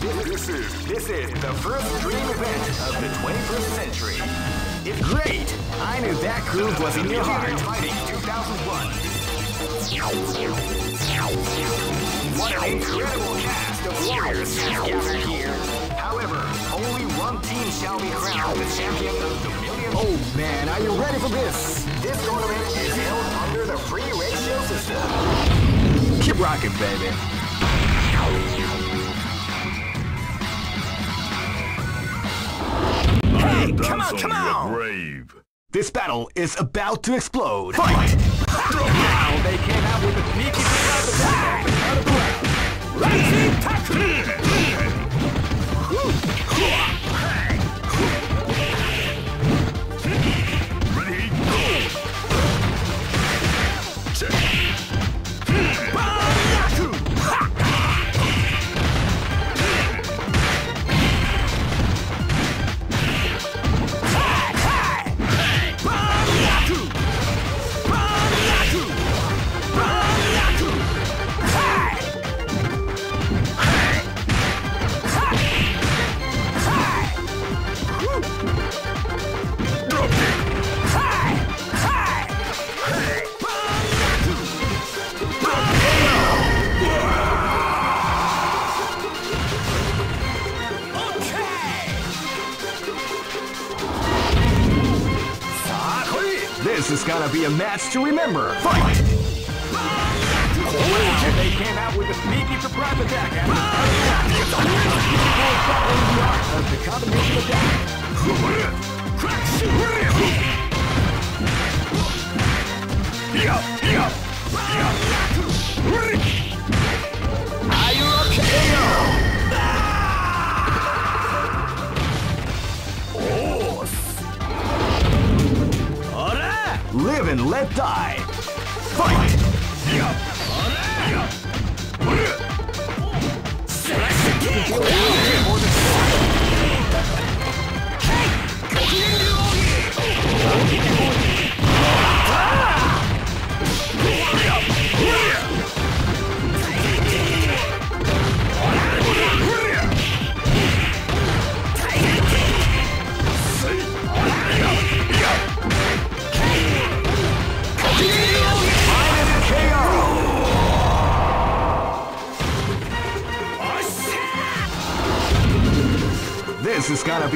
This is this is the first dream event of the 21st century. If great, I knew that groove was in your heart. Fighting 2001. What an incredible cast of warriors gathered here. However, only one team shall be crowned the champion of the million. Oh man, are you ready for this? This tournament is held under the free ratio system. Keep rocking, baby. Come on, come on! Grave. This battle is about to explode. Fight! they came out with a sneaky surprise attack the start of the round. Rising tackle! To remember. Fight!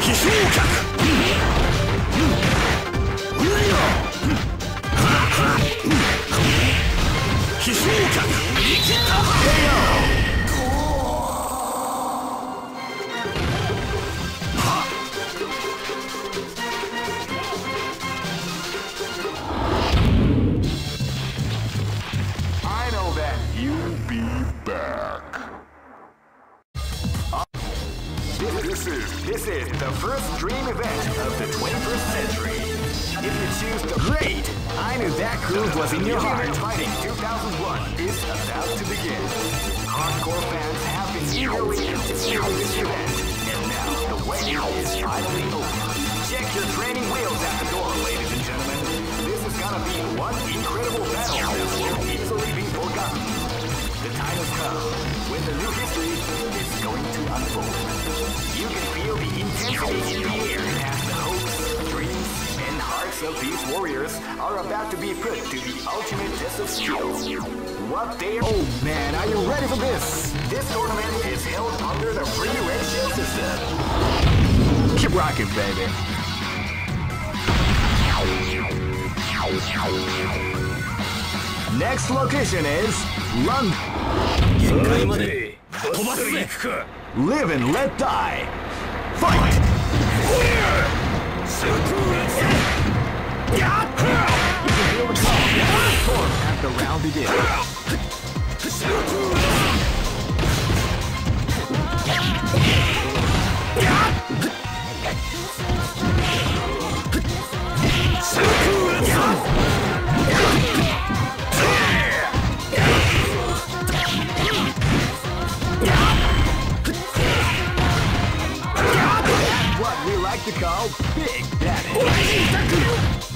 飛行客 I know that you'll be back. Uh, this is this is the first dream event of the 21st century. If you choose the great, I knew that groove was in your heart. Fighting 2001 is about to begin. Hardcore fans have been eagerly anticipating this event, and now the wait is finally over. Check your training wheels at the door, ladies and gentlemen. This is gonna be one incredible battle that won't easily be forgotten. The time has come when the new history is going to unfold. You can feel the intensity in the air of these warriors are about to be put to the ultimate test of skill. What they Oh man, are you ready for this? This tournament is held under the free ratio system. Keep rocking, baby. Next location is London. Live and let die. Fight! Fire! Super the round begins. What we like to call Big Daddy.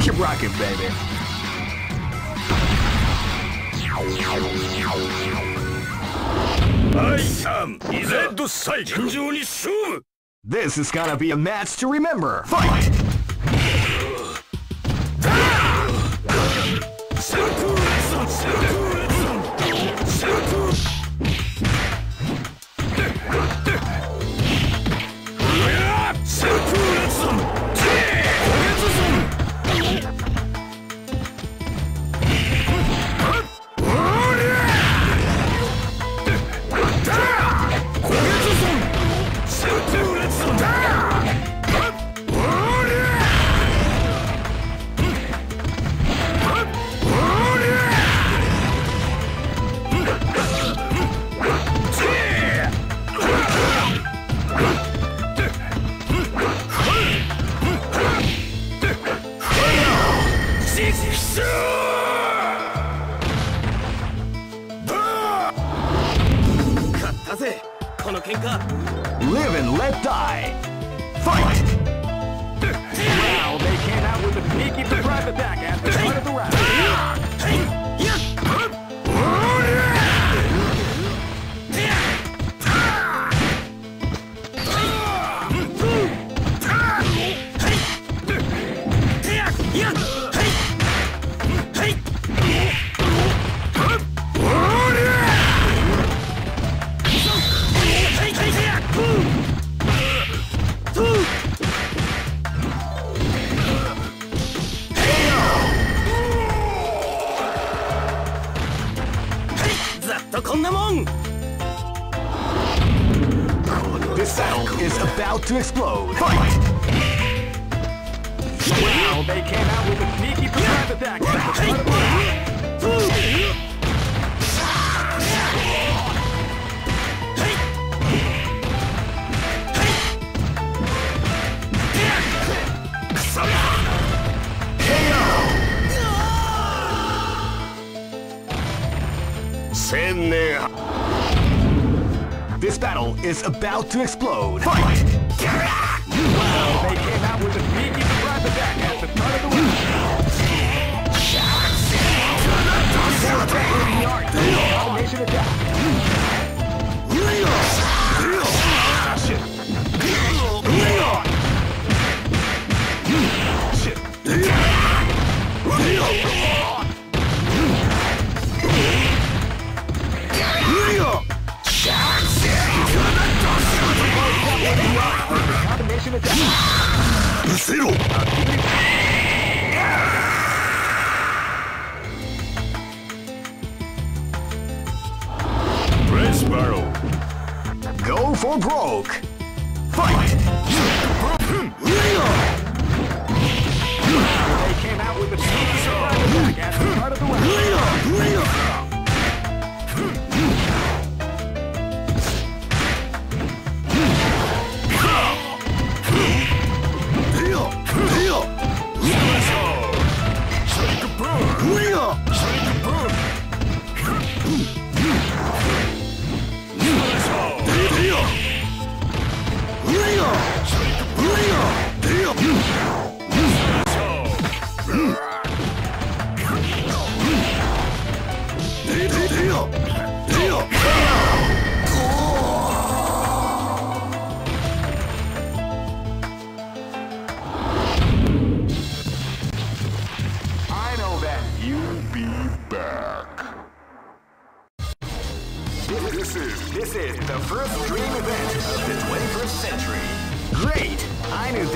Keep rocking, baby. I am Red Side. This is gonna be a match to remember. Fight! Fight.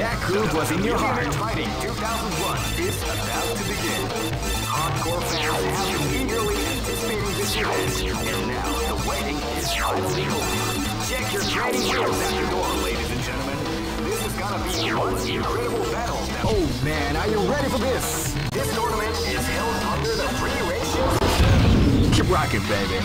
That groove was in your heart. Fighting 2001 is about to begin. Hardcore fans have been eagerly anticipating this event, and now the waiting is finally over. Check your training wheels at the door, ladies and gentlemen. This is gonna be one incredible battle. Oh man, are you ready for this? This tournament is held under the free ratio system. Keep rocking, baby.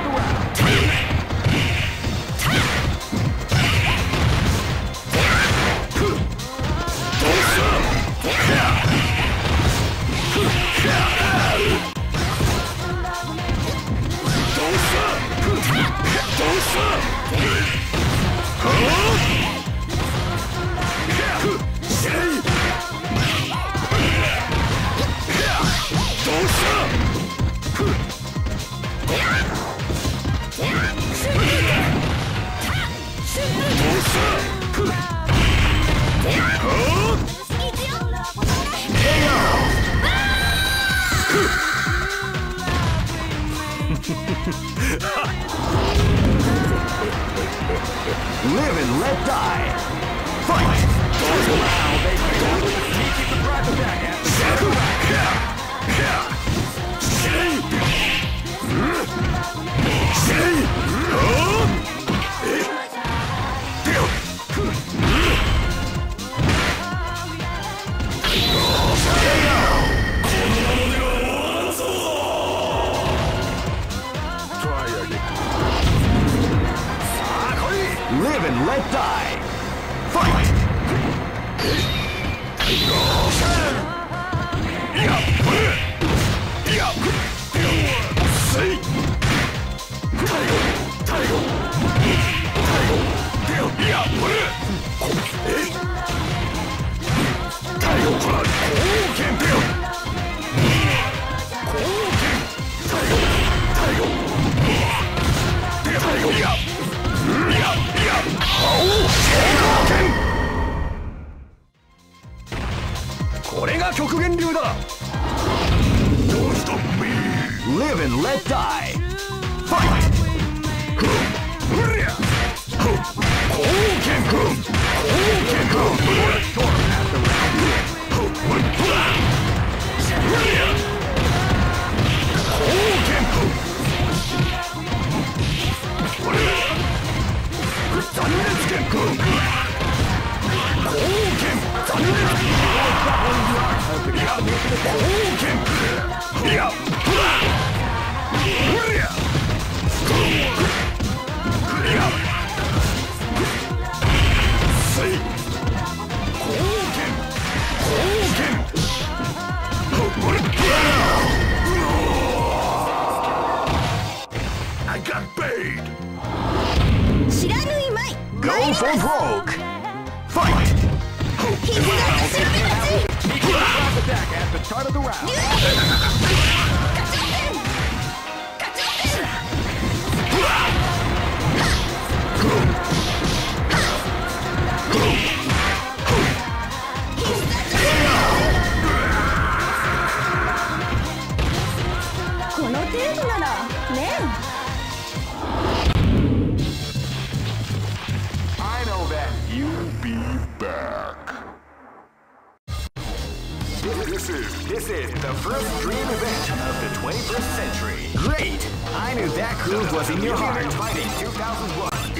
これが極限流だ Don't stop me Live and let die Fight 貢献軍貢献軍残念剣軍 Go for broke.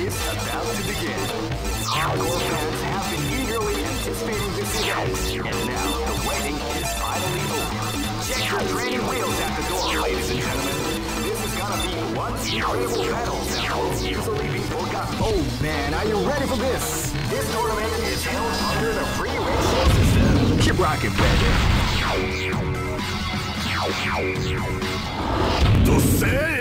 Is about to begin. Hardcore fans have been eagerly anticipating this event, and now the waiting is finally over. Check your training wheels at the door, ladies and gentlemen. This is gonna be one incredible battle that will easily be forgotten. Oh man, are you ready for this? This tournament is held under the free ratio system. Keep rocking, baby. To say!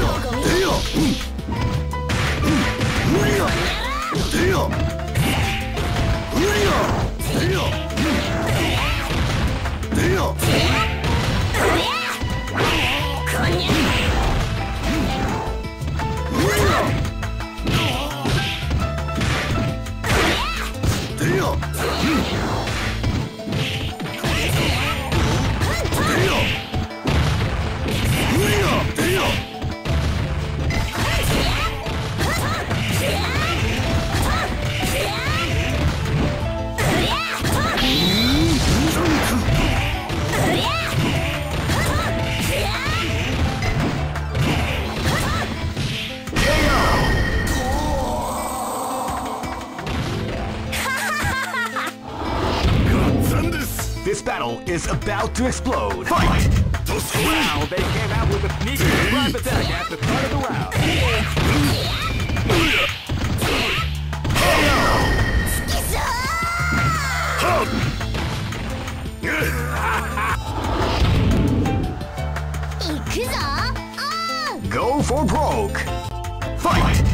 Yeah. About to explode. Fight! Wow, they came out with a sneaky surprise attack at the start of the round. Go for broke. Fight!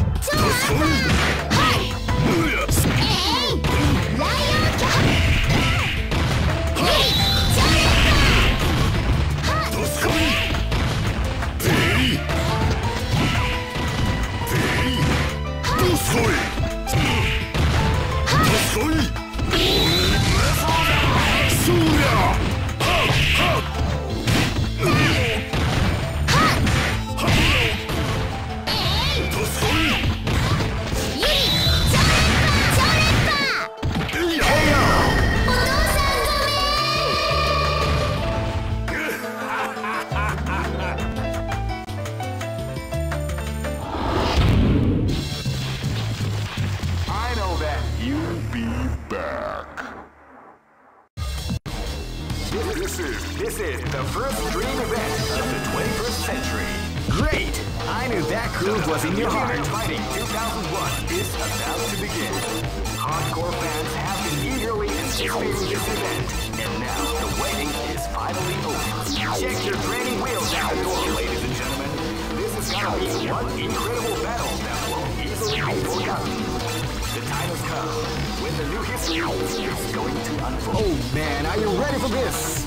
This is the first dream event of the 21st century. Great! I knew that groove was in your heart. Fighting 2001 is about to begin. Hardcore fans have been eagerly anticipating this event, and now the waiting is finally over. Check your training wheels out the door, ladies and gentlemen. This is gonna be one incredible battle that will easily be forgotten. The time has come when the new history is going to unfold. Oh man, are you ready for this?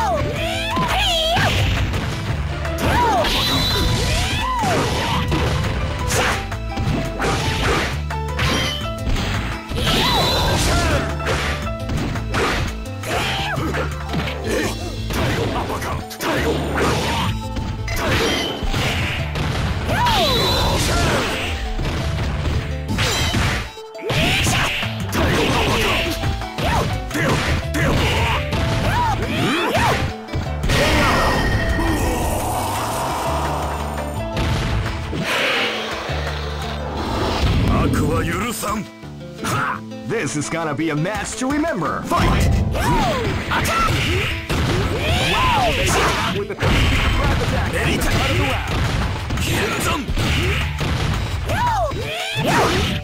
This is gonna be a match to remember. Fight! Wow, they came out with a sneaky attack at the of the round. は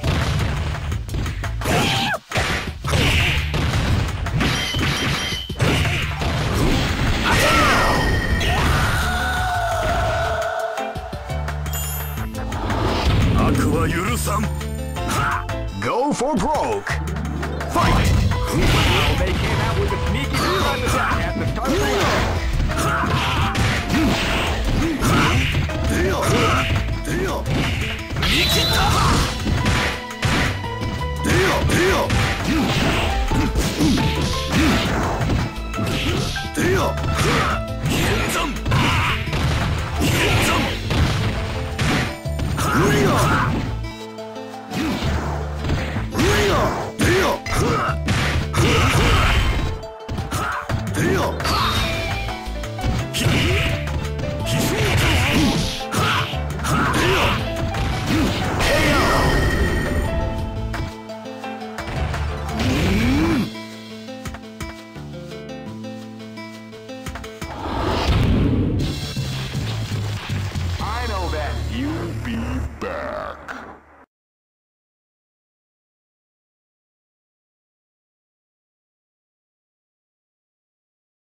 For broke. Fight! Wow, they came out with a sneaky the start